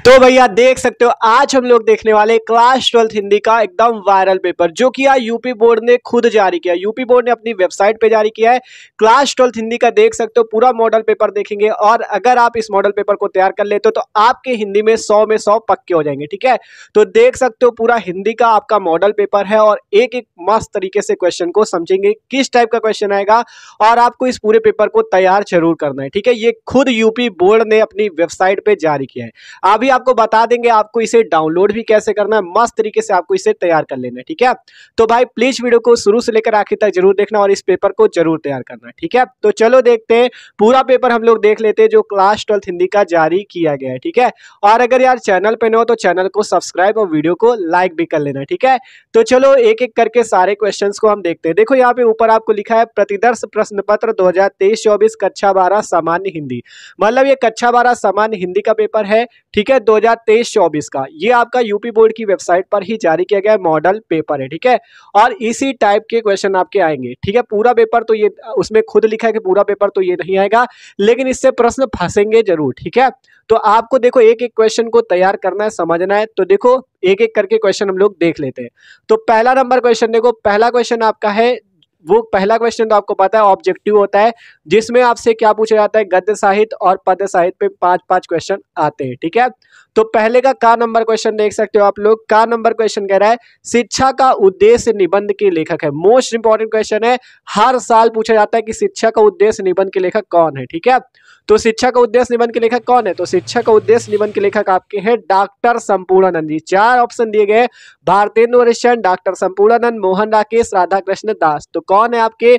तो भैया देख सकते हो, आज हम लोग देखने वाले क्लास ट्वेल्थ हिंदी का एकदम वायरल पेपर जो कि यूपी बोर्ड ने खुद जारी किया यूपी बोर्ड ने अपनी वेबसाइट पे जारी किया है। क्लास ट्वेल्थ हिंदी का देख सकते हो, पूरा मॉडल पेपर देखेंगे और अगर आप इस मॉडल पेपर को तैयार कर लेते हो तो आपके हिंदी में सौ में सौ पक्के हो जाएँगे, ठीक है? तो देख सकते हो, पूरा हिंदी का आपका मॉडल पेपर है और एक एक मस्त तरीके से क्वेश्चन को समझेंगे, किस टाइप का क्वेश्चन आएगा और आपको इस पूरे पेपर को तैयार ज़रूर करना है, ठीक है? ये खुद यूपी बोर्ड ने अपनी वेबसाइट पे जारी किया है। अभी आपको बता देंगे, आपको इसे डाउनलोड भी कैसे करना है, मस्त तरीके से आपको इसे तैयार कर लेना है, ठीक है? तो भाई प्लीज़ वीडियो को शुरू से लेकर आखिर तक ज़रूर देखना और इस पेपर को ज़रूर तैयार करना है, ठीक है? तो चलो देखते हैं, पूरा पेपर हम लोग देख लेते हैं जो क्लास ट्वेल्थ हिंदी का जारी किया गया है, ठीक है? और अगर यार चैनल पे न हो तो चैनल को सब्सक्राइब और वीडियो को लाइक भी कर लेना, ठीक है? तो चलो एक एक करके सारे क्वेश्चन को हम देखते हैं। देखो, यहाँ पे ऊपर आपको लिखा है, प्रतिदर्श प्रश्न पत्र दो हज़ार कक्षा बारह, सामान्य हिंदी। मतलब ये कक्षा बारह, सामान्य हिंदी का पेपर है, ठीक है? तेईस चौबीस का। ये आपका यूपी बोर्ड की वेबसाइट पर ही जारी किया गया मॉडल पेपर है, ठीक है? और इसी टाइप के क्वेश्चन आपके आएँगे, ठीक है? पूरा पेपर तो ये, उसमें खुद लिखा है कि पूरा पेपर तो ये नहीं आएगा, लेकिन इससे प्रश्न फंसेंगे ज़रूर, ठीक है? तो आपको देखो एक एक क्वेश्चन को तैयार करना है, समझना है तो देखो एक एक करके क्वेश्चन हम लोग देख लेते हैं। तो पहला नंबर क्वेश्चन देखो, पहला क्वेश्चन आपका है वो पहला क्वेश्चन तो आपको पता है ऑब्जेक्टिव होता है, जिसमें आपसे क्या पूछा जाता है, गद्य साहित्य और पद्य साहित्य पे पाँच पाँच क्वेश्चन आते हैं, ठीक है? तो पहले का का नंबर क्वेश्चन देख सकते हो आप लोग। का नंबर क्वेश्चन कह रहा है, शिक्षा का उद्देश्य निबंध के लेखक है। मोस्ट इंपॉर्टेंट क्वेश्चन है, हर साल पूछा जाता है कि शिक्षा का उद्देश्य निबंध के लेखक कौन है, ठीक है? तो शिक्षा का उद्देश्य निबंध के लेखक कौन है? तो शिक्षा का उद्देश्य निबंध के लेखक आपके हैं डॉक्टर संपूर्णानंद जी। चार ऑप्शन दिए गए भारतेंद्र डॉक्टर संपूर्णानंद, मोहन राकेश राधा कृष्ण दास। तो कौन है आपके?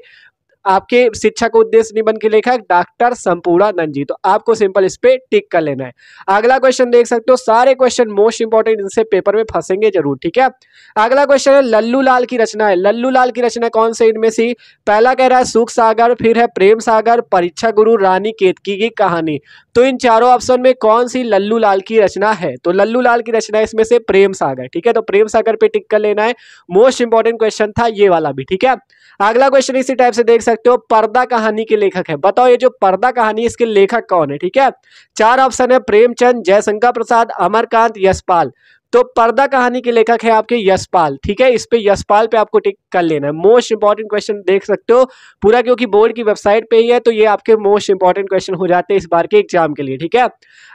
आपके शिक्षा को उद्देश्य निबंध के लेखक डॉक्टर संपूर्णानंद जी तो आपको सिंपल इस पे टिक कर लेना है। अगला क्वेश्चन देख सकते हो। सारे क्वेश्चन मोस्ट इंपॉर्टेंट इनसे पेपर में फंसेंगे ज़रूर, ठीक है? अगला क्वेश्चन है लल्लू लाल की रचना है। लल्लू लाल की रचना कौन से इनमें सी? पहला कह रहा है, सुख सागर, फिर है, प्रेम सागर, परीक्षा गुरु रानी केतकी की कहानी। तो इन चारों ऑप्शन में कौन सी लल्लू लाल की रचना है? तो लल्लू लाल की रचना इसमें से प्रेम सागर, ठीक है? तो प्रेम सागर पे टिक कर लेना है। मोस्ट इंपॉर्टेंट क्वेश्चन था ये वाला भी, ठीक है? अगला क्वेश्चन इसी टाइप से देख सकते हो, पर्दा कहानी के लेखक है। बताओ ये जो पर्दा कहानी इसके लेखक कौन है, ठीक है? चार ऑप्शन है, प्रेमचंद, जयशंकर प्रसाद, अमरकांत, यशपाल। तो पर्दा कहानी के लेखक है आपके यशपाल, ठीक है? इस पे यशपाल पे आपको टिक कर लेना है। मोस्ट इंपॉर्टेंट क्वेश्चन देख सकते हो। पूरा क्योंकि बोर्ड की वेबसाइट पे ही है तो ये आपके मोस्ट इंपॉर्टेंट क्वेश्चन हो जाते हैं इस बार के एग्ज़ाम के लिए, ठीक है?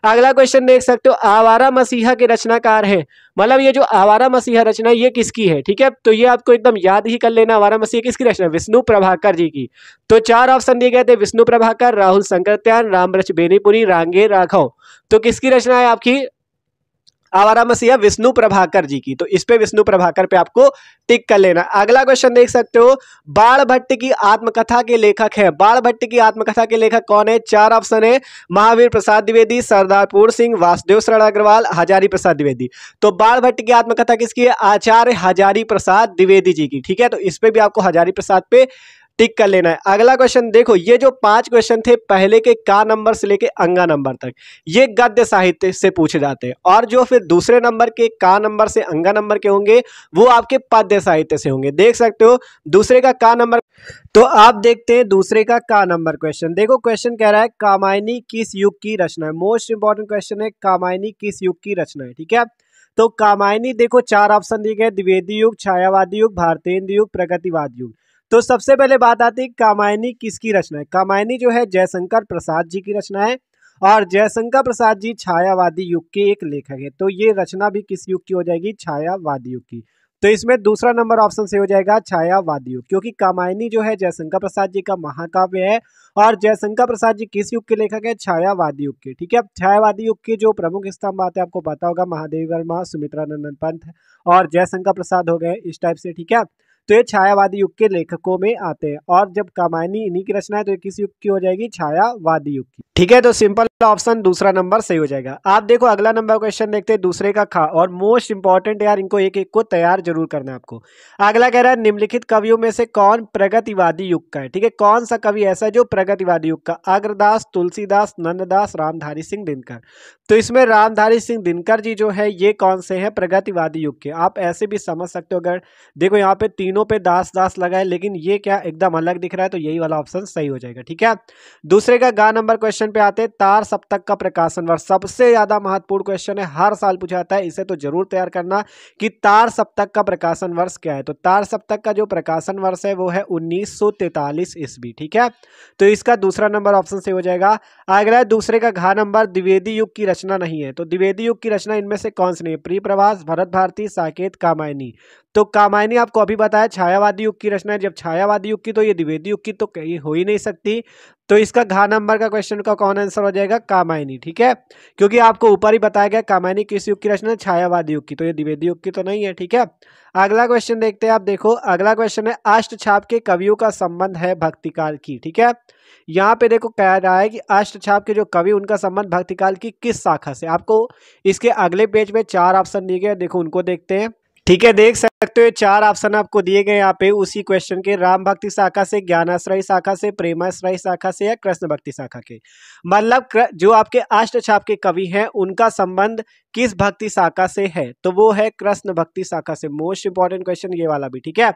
अगला क्वेश्चन देख सकते हो। आवारा मसीहा के रचनाकार है। मतलब ये जो आवारा मसीहा रचना ये किसकी है, ठीक है? तो ये आपको एकदम याद ही कर लेना, आवारा मसीहा किसकी रचना विष्णु प्रभाकर जी की। तो चार ऑप्शन दिए गए थे। विष्णु प्रभाकर, राहुल संकरत्यान रामरच बेनीपुरी, रांगे राघव। तो किसकी रचना है आपकी? आवारा मसीहा विष्णु प्रभाकर जी की। तो इस पे विष्णु प्रभाकर पे आपको टिक कर लेना। अगला क्वेश्चन देख सकते हो। बाण भट्ट की आत्मकथा के लेखक है। बाण भट्ट की आत्मकथा के लेखक कौन है? चार ऑप्शन है। महावीर प्रसाद द्विवेदी सरदारपुर सिंह, वासुदेव शरण अग्रवाल, हजारी प्रसाद द्विवेदी। तो बाण भट्ट की आत्मकथा किसकी है? आचार्य हजारी प्रसाद द्विवेदी जी की। ठीक है? तो इस पे भी आपको हजारी प्रसाद पे टिक कर लेना है। अगला क्वेश्चन देखो, ये जो पाँच क्वेश्चन थे, पहले के का नंबर से लेके अंगा नंबर तक, ये गद्य साहित्य से पूछे जाते हैं। और जो फिर दूसरे नंबर के का नंबर से अंगा नंबर के होंगे, वो आपके पद्य साहित्य से होंगे। देख सकते हो, दूसरे का का नंबर तो आप देखते हैं दूसरे का का नंबर क्वेश्चन देखो क्वेश्चन कह रहा है, कामायनी किस युग की रचना है? मोस्ट इंपॉर्टेंट क्वेश्चन है, कामायनी किस युग की रचना है, ठीक है? तो कामायनी, देखो, चार ऑप्शन दिए गए द्विवेदी युग, छायावादी युग, भारतेंद्र युग, प्रगतिवाद युग। तो सबसे पहले बात आती है कामायनी किसकी रचना है? कामायनी जो है जयशंकर प्रसाद जी की रचना है और जयशंकर प्रसाद जी छायावादी युग के एक लेखक है। तो ये रचना भी किस युग की हो जाएगी? छायावादी युग की। तो इसमें दूसरा नंबर ऑप्शन से हो जाएगा छायावादी युग, क्योंकि कामायनी जो है जयशंकर प्रसाद जी का महाकाव्य है और जयशंकर प्रसाद जी किस युग के लेखक है? छायावादी युग के, ठीक है? छायावादी युग के जो प्रमुख स्तंभ आते हैं, आपको पता होगा, महादेव वर्मा सुमित्रा नंदन पंथ और जयशंकर प्रसाद हो गए इस टाइप से, ठीक है? तो ये छायावादी युग के लेखकों में आते हैं। और जब कामायनी इन्हीं की रचना है तो किस युग की हो जाएगी? छायावादी युग की। ठीक है तो सिंपल ऑप्शन दूसरा नंबर सही हो जाएगा। आप देखो, अगला नंबर क्वेश्चन देखते हैं, दूसरे का खा। और मोस्ट इंपॉर्टेंट यार, इनको एक एक को तैयार ज़रूर करना है आपको। अगला कह रहा है, निम्नलिखित कवियों में से कौन प्रगतिवादी युग का है? ठीक है, कौन सा कवि ऐसा जो प्रगतिवादी युग का? अग्रदास, तुलसीदास, नंददास, रामधारी सिंह दिनकर। तो इसमें रामधारी सिंह दिनकर जी जो है, ये कौन से हैं? प्रगतिवादी युग के। आप ऐसे भी समझ सकते हो अगर, देखो यहाँ पे तीन तीनों पे दास दास लगा है लेकिन ये क्या एकदम अलग दिख रहा है तो यही वाला ऑप्शन सही हो जाएगा, ठीक है? दूसरे का गा नंबर क्वेश्चन पे आते हैं, तार सप्तक का प्रकाशन वर्ष। सबसे ज़्यादा महत्वपूर्ण क्वेश्चन है, हर साल पूछा जाता है, इसे तो ज़रूर तैयार करना कि तार सप्तक का प्रकाशन वर्ष क्या है। तो तार सप्तक का जो प्रकाशन वर्ष है, वो है उन्नीस ईस्वी, ठीक है? तो इसका दूसरा नंबर ऑप्शन से हो जाएगा। अगला दूसरे का घा नंबर द्विवेदी युग की रचना नहीं है। तो द्विवेदी युग की रचना इनमें से कौन सी नहीं है? प्री प्रभास भरत भारती, साकेत, कामायनी। तो कामायनी आपको अभी बताया छायावादी युग की रचना है। जब छायावादी युग की तो ये द्विवेदी युग की तो कहीं हो ही नहीं सकती। तो इसका घा नंबर का क्वेश्चन का कौन आंसर हो जाएगा? कामायनी, ठीक है? क्योंकि आपको ऊपर ही बताया गया कामायनी किस युग की रचना है? छायावादी युग की। तो ये द्विवेदी युग की तो नहीं है, ठीक है? अगला क्वेश्चन देखते हैं आप, देखो। अगला क्वेश्चन है अष्ट छाप के कवियों का संबंध है भक्तिकाल की, ठीक है? यहाँ पे देखो, कह रहा है कि अष्ट छाप के जो कवि, उनका संबंध भक्तिकाल की किस शाखा से? आपको इसके अगले पेज में चार ऑप्शन दिए गए देखो, उनको देखते हैं। ठीक है, देख सकते हो चार ऑप्शन आपको दिए गए यहाँ पे। उसी क्वेश्चन के, राम भक्ति शाखा से, ज्ञानाश्रय शाखा से, प्रेमाश्रय शाखा से या कृष्ण भक्ति शाखा के। मतलब जो आपके अष्ट छाप के कवि हैं, उनका संबंध किस भक्ति शाखा से है? तो वो है कृष्ण भक्ति शाखा से। मोस्ट इंपॉर्टेंट क्वेश्चन ये वाला भी, ठीक है?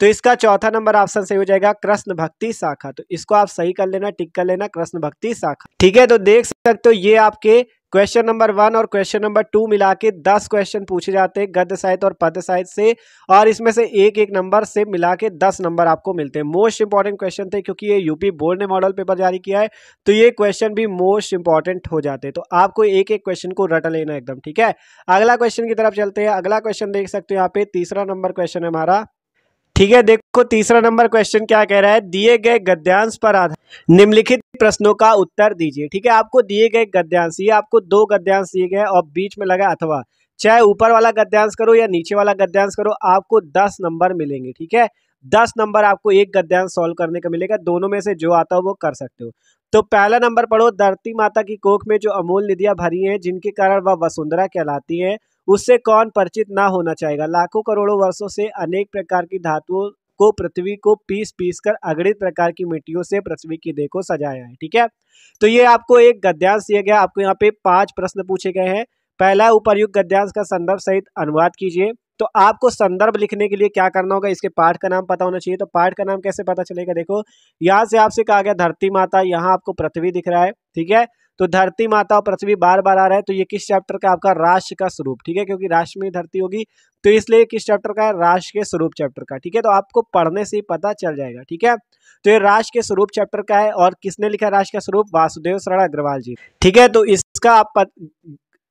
तो इसका चौथा नंबर ऑप्शन से हो जाएगा, कृष्ण भक्ति शाखा। तो इसको आप सही कर लेना, टिक कर लेना, कृष्ण भक्ति शाखा। ठीक है तो देख सकते हो, ये आपके क्वेश्चन नंबर वन और क्वेश्चन नंबर टू मिला के दस क्वेश्चन पूछे जाते हैं, गद्य साहित्य और पद साहित्य से, और इसमें से एक एक नंबर से मिला के दस नंबर आपको मिलते हैं। मोस्ट इंपॉर्टेंट क्वेश्चन थे, क्योंकि ये यूपी बोर्ड ने मॉडल पेपर जारी किया है तो ये क्वेश्चन भी मोस्ट इंपॉर्टेंट हो जाते हैं। तो आपको एक एक क्वेश्चन को रट लेना एकदम, ठीक है? अगला क्वेश्चन की तरफ़ चलते हैं। अगला क्वेश्चन देख सकते हो यहाँ पे, तीसरा नंबर क्वेश्चन है हमारा। ठीक है, देखो तीसरा नंबर क्वेश्चन क्या कह रहा है? दिए गए गद्यांश पर आधार निम्नलिखित प्रश्नों का उत्तर दीजिए, ठीक है? आपको दिए गए गद्यांश, ये आपको दो गद्यांश दिए गए और बीच में लगा अथवा। चाहे ऊपर वाला गद्यांश करो या नीचे वाला गद्यांश करो, आपको दस नंबर मिलेंगे, ठीक है? दस नंबर आपको एक गद्यांश सॉल्व करने का मिलेगा, दोनों में से जो आता हो वो कर सकते हो। तो पहला नंबर पढ़ो, धरती माता की कोख में जो अमूल निधियाँ भरी हैं, जिनके कारण वह वसुंधरा कहलाती है उससे कौन परिचित ना होना चाहेगा। लाखों करोड़ों वर्षों से अनेक प्रकार की धातुओं को पृथ्वी को पीस पीस कर अगणित प्रकार की मिट्टियों से पृथ्वी की देह को सजाया है, ठीक है? तो ये आपको एक गद्यांश दिया गया, आपको यहाँ पे पाँच प्रश्न पूछे गए हैं। पहला उपरयुक्त गद्यांश का संदर्भ सहित अनुवाद कीजिए। तो आपको संदर्भ लिखने के लिए क्या करना होगा, इसके पाठ का नाम पता होना चाहिए। तो पाठ का नाम कैसे पता चलेगा? देखो, यहाँ से आपसे कहा गया, धरती माता, यहाँ आपको पृथ्वी दिख रहा है, ठीक है? तो धरती माता और पृथ्वी बार बार आ रहा है तो ये किस चैप्टर का आपका राष्ट्र का स्वरूप, ठीक है? क्योंकि राष्ट्र में धरती होगी तो इसलिए किस चैप्टर का है? राष्ट्र के स्वरूप चैप्टर का, ठीक है? तो आपको पढ़ने से ही पता चल जाएगा, ठीक है? तो ये राष्ट्र के स्वरूप चैप्टर का है, और किसने लिखा राष्ट्र का स्वरूप? वासुदेव शरण अग्रवाल जी। ठीक है? तो इसका आप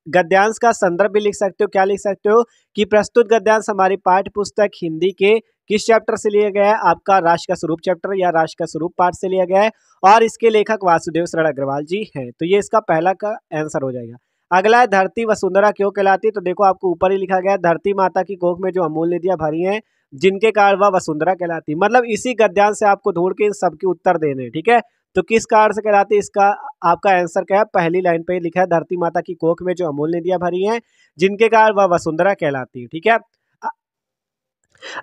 गद्यांश का संदर्भ भी लिख सकते हो। क्या लिख सकते हो? कि प्रस्तुत गद्यांश हमारी पाठ्य पुस्तक हिंदी के किस चैप्टर से लिया गया है? आपका राष्ट्र का स्वरूप चैप्टर या राष्ट्र का स्वरूप पाठ से लिया गया है। और इसके लेखक वासुदेव शरण अग्रवाल जी हैं। तो ये इसका पहला का आंसर हो जाएगा। अगला है, धरती वसुंधरा क्यों कहलाती तो देखो, आपको ऊपर ही लिखा गया है, धरती माता की कोख में जो अमूल निधियाँ भरी हैं, जिनके कारण वह वसुंधरा कहलाती मतलब इसी गद्यांश से आपको ढूंढ के इन सबके उत्तर देने ठीक है? तो किस कारण से कहलाती है? इसका, आपका आंसर क्या है? पहली लाइन पे लिखा है, धरती माता की कोख में जो अमूल निधियाँ भरी हैं, जिनके कारण वह वसुंधरा कहलाती है, ठीक है?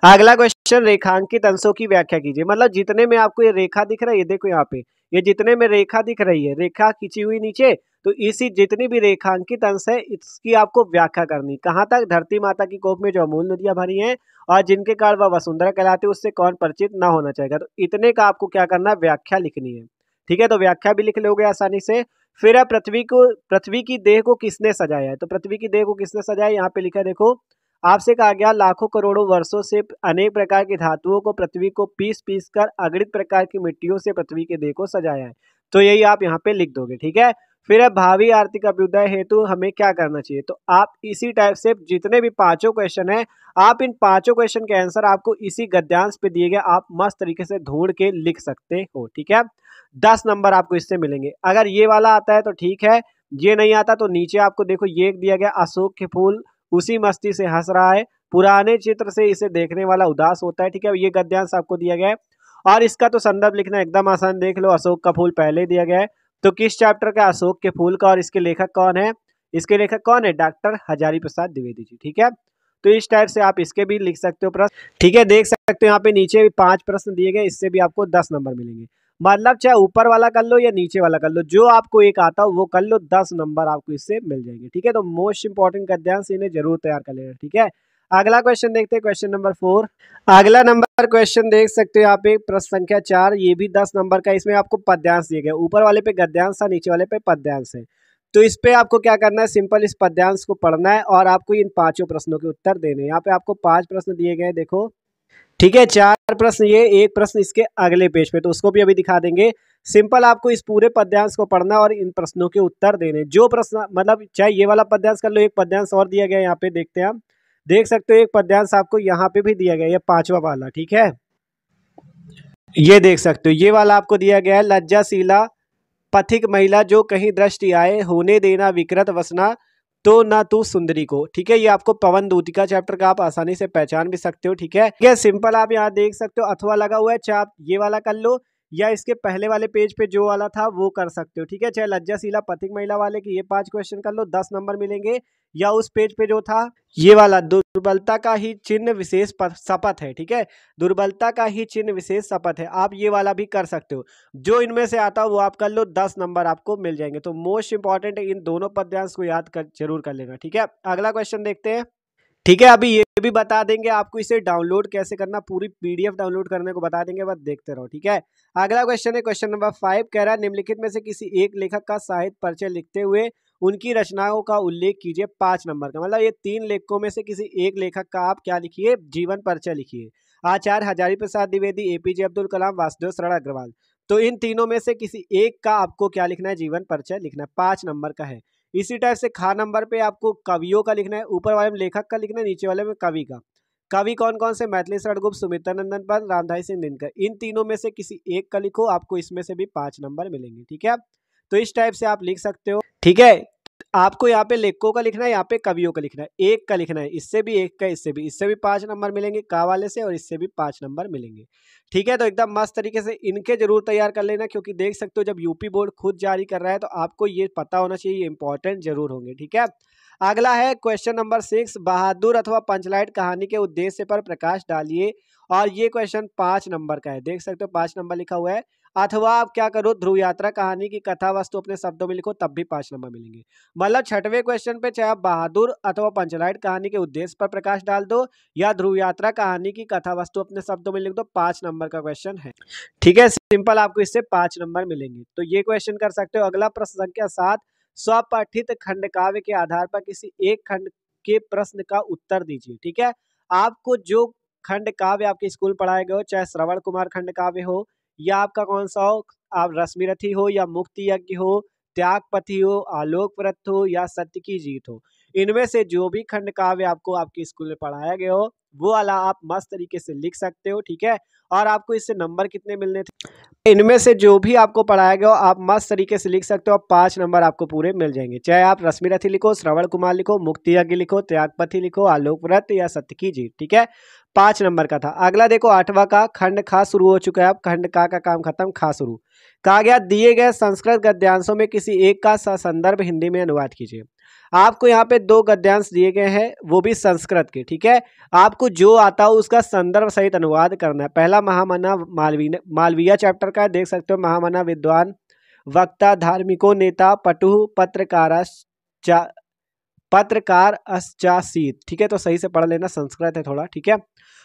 अगला क्वेश्चन रेखांकित अंशों की व्याख्या कीजिए। मतलब जितने में आपको ये रेखा दिख रहा है, ये देखो यहाँ पे, ये जितने में रेखा दिख रही है, रेखा खींची हुई नीचे तो इसी जितनी भी रेखांकित अंश है, इसकी आपको व्याख्या करनी कहाँ तक? धरती माता की कोख में जो अमूल नदियाँ भरी हैं, और जिनके कारण वह वसुंधरा कहलाते उससे कौन परिचित ना होना चाहिए तो इतने का आपको क्या करना है? व्याख्या लिखनी है। ठीक है तो व्याख्या भी लिख लोगे आसानी से। फिर है पृथ्वी को, पृथ्वी की देह को किसने सजाया है? तो पृथ्वी की देह को किसने सजाया यहाँ पे लिखा देखो, आपसे कहा गया, लाखों करोड़ों वर्षों से अनेक प्रकार की धातुओं को पृथ्वी को पीस पीस कर अगणित प्रकार की मिट्टियों से पृथ्वी के देह को सजाया है। तो यही आप यहाँ पे लिख दोगे, ठीक है? फिर अब भावी आर्थिक अभ्युदय हेतु हमें क्या करना चाहिए? तो आप इसी टाइप से जितने भी पाँचों क्वेश्चन है, आप इन पाँचों क्वेश्चन के आंसर आपको इसी गद्यांश पे दिए गए, आप मस्त तरीके से ढूंढ के लिख सकते हो, ठीक है? दस नंबर आपको इससे मिलेंगे। अगर ये वाला आता है तो ठीक है, ये नहीं आता तो नीचे आपको देखो ये दिया गया अशोक के फूल, उसी मस्ती से हंस रहा है। पुराने चित्र से इसे देखने वाला उदास होता है, ठीक है? ये गद्यांश आपको दिया गया है। और इसका तो संदर्भ लिखना एकदम आसान, देख लो, अशोक का फूल पहले दिया गया है। तो किस चैप्टर का? अशोक के फूल का, और इसके लेखक कौन है? इसके लेखक कौन है? डॉक्टर हजारी प्रसाद द्विवेदी जी, ठीक है? तो इस टाइप से आप इसके भी लिख सकते हो प्रश्न। ठीक है, देख सकते हो, यहाँ पे नीचे भी पाँच प्रश्न दिए गए, इससे भी आपको दस नंबर मिलेंगे। मतलब चाहे ऊपर वाला कर लो या नीचे वाला कर लो, जो आपको एक आता हो, वो कर लो, दस नंबर आपको इससे मिल जाएँगे, ठीक है? तो मोस्ट इंपॉर्टेंट गद्यांश इन्हें ज़रूर तैयार कर लेना, ठीक है? अगला क्वेश्चन देखते हैं क्वेश्चन नंबर फोर अगला नंबर क्वेश्चन देख सकते हो यहाँ पे प्रश्न संख्या चार, ये भी दस नंबर का, इसमें आपको पद्यांश दिए गए, ऊपर वाले पे गद्यांश था नीचे वाले पे पद्यांश है। तो इस पे आपको क्या करना है सिंपल इस पद्यांश को पढ़ना है और आपको इन पाँचों प्रश्नों के उत्तर देने यहाँ पे आपको पाँच प्रश्न दिए गए देखो। ठीक है, चार प्रश्न ये, एक प्रश्न इसके अगले पेज पे तो उसको भी अभी दिखा देंगे। सिंपल आपको इस पूरे पद्यांश को पढ़ना और इन प्रश्नों के उत्तर देने। जो प्रश्न मतलब चाहे ये वाला पद्यांश कर लो, एक पद्यांश और दिया गया यहाँ पे, देखते हैं हम देख सकते हो, एक पद्यांश आपको यहाँ पे भी दिया गया, ये पांचवा वाला, ठीक है? ये देख सकते हो, ये वाला आपको दिया गया है, लज्जाशीला पथिक महिला जो कहीं दृष्टि आए, होने देना विकृत वसना तो ना तू सुंदरी को, ठीक है? ये आपको पवन दूतिका चैप्टर का आप आसानी से पहचान भी सकते हो, ठीक है? ये सिंपल आप यहाँ देख सकते हो, अथवा लगा हुआ है, चाप, ये वाला कर लो। या इसके पहले वाले पेज पे जो वाला था, वो कर सकते हो, ठीक है? चाहे लज्जाशीला पथिक महिला वाले की ये पाँच क्वेश्चन कर लो, दस नंबर मिलेंगे, या उस पेज पे जो था, ये वाला, दुर्बलता का ही चिन्ह विशेष शपथ है, ठीक है? दुर्बलता का ही चिन्ह विशेष शपथ है, आप ये वाला भी कर सकते हो। जो इनमें से आता वो आप कर लो, दस नंबर आपको मिल जाएँगे। तो मोस्ट इंपॉर्टेंट इन दोनों पद्यांश को याद कर, ज़रूर कर लेना, ठीक है? अगला क्वेश्चन देखते हैं। ठीक है, अभी ये भी बता देंगे आपको इसे डाउनलोड कैसे करना, पूरी पीडीएफ डाउनलोड करने को बता देंगे, बस देखते रहो, ठीक है? अगला क्वेश्चन है क्वेश्चन नंबर फाइव कह रहा है, निम्नलिखित में से किसी एक लेखक का साहित्य परिचय लिखते हुए उनकी रचनाओं का उल्लेख कीजिए पाँच नंबर का मतलब ये तीन लेखकों में से किसी एक लेखक का आप क्या लिखिए, जीवन परिचय लिखिए। आचार्य हजारी प्रसाद द्विवेदी एपीजे अब्दुल कलाम, वासुदेव शरण अग्रवाल। तो इन तीनों में से किसी एक का आपको क्या लिखना है, जीवन परिचय लिखना है, पाँच नंबर का है। इसी टाइप से खा नंबर पे आपको कवियों का लिखना है, ऊपर वाले में लेखक का लिखना है, नीचे वाले में कवि का। कवि कौन कौन से? मैथिली सड़गुप्त सुमित्रा नंदन पर रामधारी सिंह दिनकर। इन तीनों में से किसी एक का लिखो, आपको इसमें से भी पाँच नंबर मिलेंगे, ठीक है तो इस टाइप से आप लिख सकते हो। ठीक है? आपको यहाँ पे लेखकों का लिखना है, यहाँ पे कवियों का लिखना है। एक का लिखना है, इससे भी एक का, इससे भी इससे भी पाँच नंबर मिलेंगे, का वाले से और इससे भी पाँच नंबर मिलेंगे। ठीक है तो एकदम मस्त तरीके से इनके ज़रूर तैयार कर लेना, क्योंकि देख सकते हो जब यूपी बोर्ड खुद जारी कर रहा है तो आपको ये पता होना चाहिए इंपॉर्टेंट ज़रूर होंगे। ठीक है? अगला है क्वेश्चन नंबर सिक्स बहादुर अथवा पंचलाइट कहानी के उद्देश्य पर प्रकाश डालिए। और ये क्वेश्चन पाँच नंबर का है, देख सकते हो पाँच नंबर लिखा हुआ है। अथवा आप क्या करो, ध्रुव यात्रा कहानी की कथा वस्तु अपने शब्दों में लिखो, तब भी पाँच नंबर मिलेंगे। मतलब छठवें क्वेश्चन पे चाहे आप बहादुर अथवा पंचलाइट कहानी के उद्देश्य पर प्रकाश डाल दो या ध्रुव यात्रा कहानी की कथा वस्तु अपने शब्दों में लिख दो, पाँच नंबर का क्वेश्चन है। ठीक है? सिंपल आपको इससे पाँच नंबर मिलेंगे। तो ये क्वेश्चन कर सकते हो। अगला प्रश्न संख्या सात, स्वपठित खंड काव्य के आधार पर किसी एक खंड के प्रश्न का उत्तर दीजिए। ठीक है? आपको जो खंड काव्य आपके स्कूल पढ़ाए गए हो, चाहे श्रवण कुमार खंड काव्य हो या आपका कौन सा हो? आप रश्मिरथी हो या मुक्ति यज्ञ हो, त्यागपति हो आलोक व्रत हो या सत्य की जीत हो। इनमें से जो भी खंड काव्य आपको आपके स्कूल में पढ़ाया गया हो, वो वाला आप मस्त तरीके से लिख सकते हो, ठीक है? और आपको इससे नंबर कितने मिलने थे? इनमें से जो भी आपको पढ़ाया गया हो, आप मस्त तरीके से लिख सकते हो पाँच नंबर आपको पूरे मिल जाएँगे। चाहे आप रश्मि रथी लिखो, श्रवण कुमार लिखो, मुक्ति यज्ञ लिखो, त्यागपति लिखो आलोक व्रत या सत्य की जीत ठीक है? पाँच नंबर का था। अगला देखो, आठवां का खंड खा शुरू हो चुका है। अब खंड का का काम खत्म, खा शुरू। कहा गया, दिए गए संस्कृत गद्यांशों में किसी एक का संदर्भ हिंदी में अनुवाद कीजिए। आपको यहाँ पे दो गद्यांश दिए गए हैं, वो भी संस्कृत के, ठीक है? आपको जो आता हो उसका संदर्भ सहित अनुवाद करना है। पहला महामना मालवी मालवीय चैप्टर का देख सकते हो, महामना विद्वान, वक्ता, धार्मिको, नेता, पटु, पत्रकार पत्रकार अश्चासीत ठीक है तो सही से पढ़ लेना, संस्कृत है थोड़ा, ठीक है?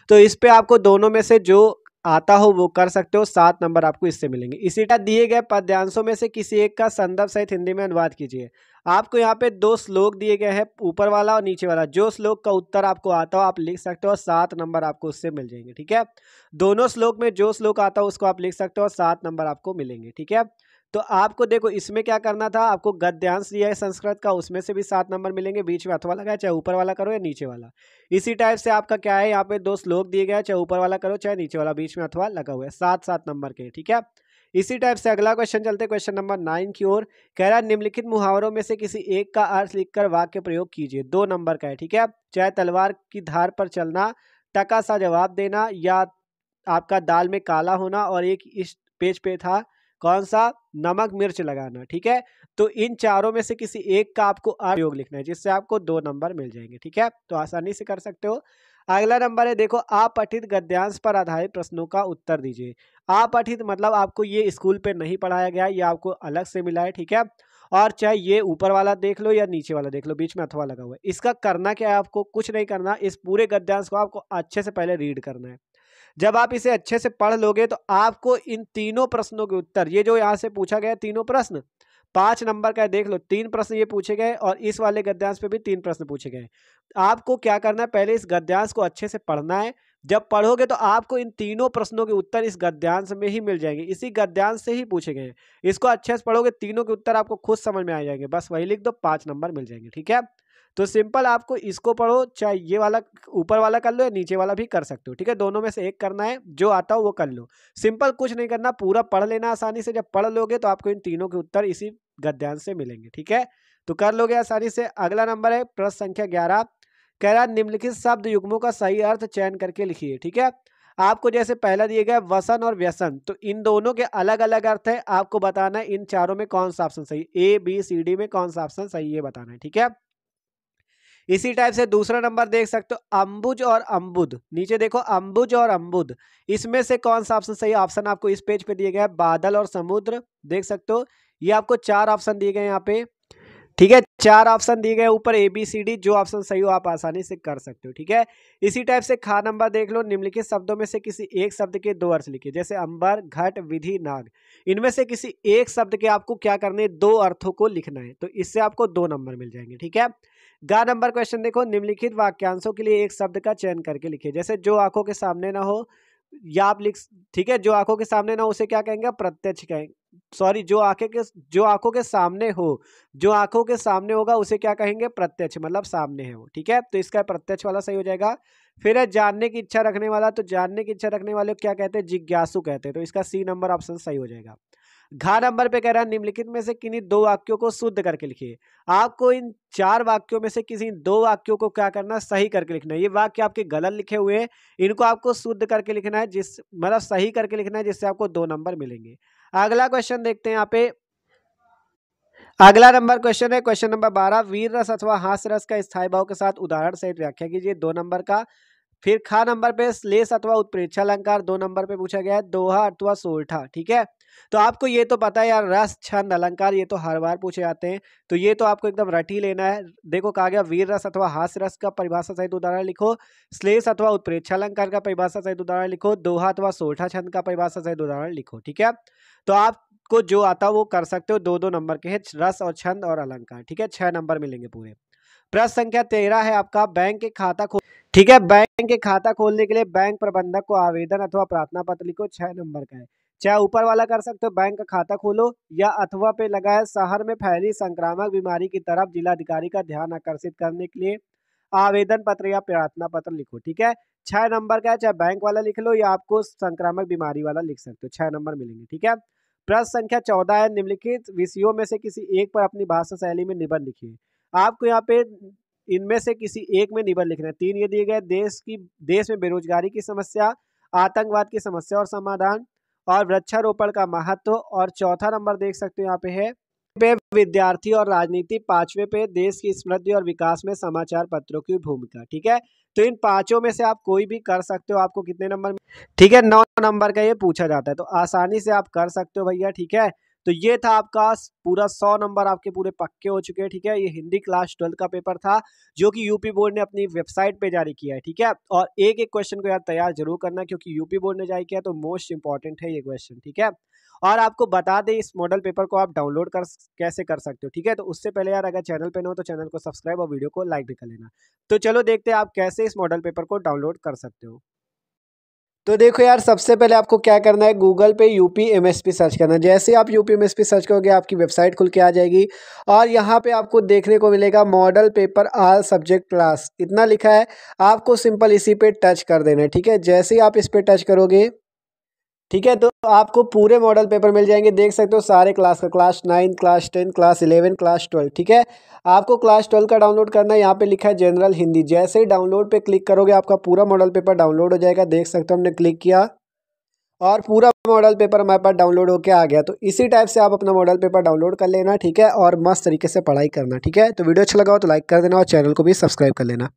तो इस पे आपको दोनों में से जो आता हो, वो कर सकते हो, सात नंबर आपको इससे मिलेंगे। इसी तरह दिए गए पद्यांशों में से किसी एक का संदर्भ सहित हिंदी में अनुवाद कीजिए। आपको यहाँ पे दो श्लोक दिए गए हैं, ऊपर वाला और नीचे वाला। जो श्लोक का उत्तर आपको आता हो, आप लिख सकते हो, सात नंबर आपको उससे मिल जाएँगे, ठीक है? दोनों श्लोक में जो श्लोक आता हो, उसको आप लिख सकते हो, सात नंबर आपको मिलेंगे, ठीक है? तो आपको देखो, इसमें क्या करना था? आपको गद्यांश दिया है संस्कृत का, उसमें से भी सात नंबर मिलेंगे, बीच में अथवा लगाए चाहे ऊपर वाला करो या नीचे वाला। इसी टाइप से आपका क्या है? यहाँ पे दो श्लोक दिए गए चाहे ऊपर वाला करो, चाहे नीचे वाला, बीच में अथवा लगा हुआ है सात सात नंबर के, ठीक है? इसी टाइप से अगला क्वेश्चन चलते क्वेश्चन नंबर नाइन की ओर। कह रहा है, निम्नलिखित मुहावरों में से किसी एक का अर्थ लिखकर वाक्य प्रयोग कीजिए। दो नंबर का है, ठीक है? चाहे तलवार की धार पर चलना, टका सा जवाब देना, या आपका दाल में काला होना, और एक इस पेज पे था कौन सा नमक, मिर्च लगाना, ठीक है? तो इन चारों में से किसी एक का आपको प्रयोग लिखना है, जिससे आपको दो नंबर मिल जाएँगे, ठीक है? तो आसानी से कर सकते हो। अगला नंबर है, देखो, अपठित गद्यांश पर आधारित प्रश्नों का उत्तर दीजिए। अपठित मतलब आपको ये स्कूल पे नहीं पढ़ाया गया, ये आपको अलग से मिला है, ठीक है? और चाहे ये ऊपर वाला देख लो या नीचे वाला देख लो, बीच में अथवा लगा हुआ है। इसका करना क्या है आपको? कुछ नहीं करना, इस पूरे गद्यांश को आपको अच्छे से पहले रीड करना है। जब आप इसे अच्छे से पढ़ लोगे तो आपको इन तीनों प्रश्नों के उत्तर, ये जो यहाँ से पूछा गया तीनों प्रश्न, पाँच नंबर का देख लो, तीन प्रश्न ये पूछे गए और इस वाले गद्यांश पे भी तीन प्रश्न पूछे गए। आपको क्या करना है, पहले इस गद्यांश को अच्छे से पढ़ना है, जब पढ़ोगे तो आपको इन तीनों प्रश्नों के उत्तर इस गद्यांश में ही मिल जाएँगे, इसी गद्यांश से ही पूछे गए। इसको अच्छे से पढ़ोगे, तीनों के उत्तर आपको खुद समझ में आ जाएँगे, बस वही लिख दो, पाँच नंबर मिल जाएँगे, ठीक है? तो सिंपल आपको इसको पढ़ो, चाहे ये वाला ऊपर वाला कर लो या नीचे वाला भी कर सकते हो, ठीक है? दोनों में से एक करना है, जो आता हो वो कर लो। सिंपल कुछ नहीं करना, पूरा पढ़ लेना आसानी से। जब पढ़ लोगे तो आपको इन तीनों के उत्तर इसी गद्यांश से मिलेंगे, ठीक है? तो कर लोगे आसानी से। अगला नंबर है प्रश्न संख्या ग्यारह। कह रहा निम्नलिखित शब्द युग्मों का सही अर्थ चयन करके लिखिए, ठीक है? आपको जैसे पहला दिए गया वसन और व्यसन तो इन दोनों के अलग अलग अर्थ है। आपको बताना है इन चारों में कौन सा ऑप्शन सही ए बी सी डी में कौन सा ऑप्शन सही है, बताना है, ठीक है? इसी टाइप से दूसरा नंबर देख सकते हो अम्बुज और अम्बुद नीचे देखो अम्बुज और अम्बुद इसमें से कौन सा ऑप्शन सही ऑप्शन आपको इस पेज पे दिए गए बादल और समुद्र, देख सकते हो। ये आपको चार ऑप्शन दिए गए यहाँ पे। ठीक है, चार ऑप्शन दिए गए ऊपर ए बी सी डी जो ऑप्शन सही हो आप आसानी से कर सकते हो, ठीक है? इसी टाइप से खा नंबर देख लो, निम्नलिखित शब्दों में से किसी एक शब्द के दो अर्थ लिखिए जैसे अंबर, घट, विधि, नाग। इनमें से किसी एक शब्द के आपको क्या करने दो अर्थों को लिखना है तो इससे आपको दो नंबर मिल जाएँगे, ठीक है? गा नंबर क्वेश्चन देखो, निम्नलिखित वाक्यांशों के लिए एक शब्द का चयन करके लिखिए। जैसे जो आँखों के सामने ना हो, या आप लिख, ठीक है, जो आँखों के सामने ना हो उसे क्या कहेंगे? प्रत्यक्ष कहेंगे। सॉरी, जो आँखें के, जो आँखों के सामने हो, जो आँखों के सामने होगा उसे क्या कहेंगे? प्रत्यक्ष मतलब सामने है वो, ठीक है? तो इसका प्रत्यक्ष वाला सही हो जाएगा। फिर है, जानने की इच्छा रखने वाला तो जानने की इच्छा रखने वाले क्या कहते हैं? जिज्ञासु कहते हैं। तो इसका सी नंबर ऑप्शन सही हो जाएगा। घा नंबर पे कह रहा है, निम्नलिखित में से किन्हीं दो वाक्यों को शुद्ध करके लिखिए। आपको इन चार वाक्यों में से किसी दो वाक्यों को क्या करना सही करके लिखना है। ये वाक्य आपके गलत लिखे हुए हैं, इनको आपको शुद्ध करके लिखना है, जिस मतलब सही करके लिखना है, जिससे आपको दो नंबर मिलेंगे। अगला क्वेश्चन देखते हैं यहाँ पे। अगला नंबर क्वेश्चन है क्वेश्चन नंबर बारह, वीर रस अथवा हास्य रस का स्थायी भाव के साथ उदाहरण सहित व्याख्या कीजिए। दो नंबर का, फिर खा नंबर पे श्लेष अथवा उत्प्रेक्षा अलंकार, दो नंबर पे पूछा गया है, दोहा अथवा सोल्ठा, ठीक है? तो आपको ये तो पता है यार, रस, छंद, अलंकार ये तो हर बार पूछे जाते हैं। तो ये तो आपको एकदम रटी लेना है। देखो कहा गया, वीर रस अथवा हास्य रस का परिभाषा सहित उदाहरण लिखो। श्लेष अथवा उत्प्रेक्षा अलंकार का परिभाषा सहित उदाहरण लिखो। दोहा अथवा सोठा छंद का परिभाषा सहित उदाहरण लिखो, ठीक है? तो आपको जो आता वो कर सकते हो दो दो नंबर के हैं, रस और छंद और अलंकार, ठीक है? छह नंबर मिलेंगे पूरे। प्रश्न संख्या तेरह है आपका, बैंक के खाता खोल ठीक है? बैंक के खाता खोलने के लिए बैंक प्रबंधक को आवेदन अथवा प्रार्थना पत्र लिखो, छह नंबर का है। चाहे ऊपर वाला कर सकते हो, बैंक का खाता खोलो या अथवा पे लगाए शहर में फैली संक्रामक बीमारी की तरफ़ जिलाधिकारी का ध्यान आकर्षित करने के लिए आवेदन पत्र या प्रार्थना पत्र लिखो, ठीक है? छह नंबर का है, चाहे बैंक वाला लिख लो या आपको संक्रामक बीमारी वाला लिख सकते हो, छह नंबर मिलेंगे, ठीक है? प्रश्न संख्या चौदह है, निम्नलिखित विषयों में से किसी एक पर अपनी भाषा शैली में निबंध लिखिए। आपको यहाँ पे इनमें से किसी एक में निबंध लिखना है। तीन ये दिए गए, देश की, देश में बेरोजगारी की समस्या, आतंकवाद की समस्या और समाधान और वृक्षारोपण का महत्व। और चौथा नंबर देख सकते हो यहाँ पे है। पे विद्यार्थी और राजनीति पांचवे पे देश की समृद्धि और विकास में समाचार पत्रों की भूमिका, ठीक है? तो इन पाँचों में से आप कोई भी कर सकते हो। आपको कितने नंबर ठीक है, नौ नंबर का ये पूछा जाता है। तो आसानी से आप कर सकते हो भैया, ठीक है? तो ये था आपका पूरा सौ नंबर आपके पूरे पक्के हो चुके हैं, ठीक है? ये हिंदी क्लास ट्वेल्थ का पेपर था, जो कि यूपी बोर्ड ने अपनी वेबसाइट पे जारी किया है, ठीक है? और एक एक क्वेश्चन को यार तैयार ज़रूर करना, क्योंकि यूपी बोर्ड ने जारी किया तो मोस्ट इंपॉर्टेंट है ये क्वेश्चन, ठीक है? और आपको बता दें, इस मॉडल पेपर को आप डाउनलोड कर कैसे कर सकते हो, ठीक है? तो उससे पहले यार अगर चैनल पे न हो तो चैनल को सब्सक्राइब और वीडियो को लाइक भी कर लेना। तो चलो देखते हैं आप कैसे इस मॉडल पेपर को डाउनलोड कर सकते हो। तो देखो यार, सबसे पहले आपको क्या करना है? गूगल पे एस पी सर्च करना। है जैसे आप U P M S P search करोगे, आपकी वेबसाइट खुल के आ जाएगी और यहाँ पे आपको देखने को मिलेगा model paper all subject class इतना लिखा है, आपको सिंपल इसी पे टच कर देना है, ठीक है? जैसे ही आप इस पर टच करोगे ठीक है तो आपको पूरे मॉडल पेपर मिल जाएँगे। देख सकते हो सारे क्लास का class nine class ten class eleven class twelve ठीक है? आपको क्लास ट्वेल्व का डाउनलोड करना है। यहाँ पे लिखा है जनरल हिंदी जैसे ही डाउनलोड पे क्लिक करोगे, आपका पूरा मॉडल पेपर डाउनलोड हो जाएगा। देख सकते हो हमने क्लिक किया और पूरा मॉडल पेपर हमारे पास डाउनलोड होकर आ गया। तो इसी टाइप से आप अपना मॉडल पेपर डाउनलोड कर लेना, ठीक है? और मस्त तरीके से पढ़ाई करना, ठीक है? तो वीडियो अच्छा लगा हो तो लाइक कर देना और चैनल को भी सब्सक्राइब कर लेना।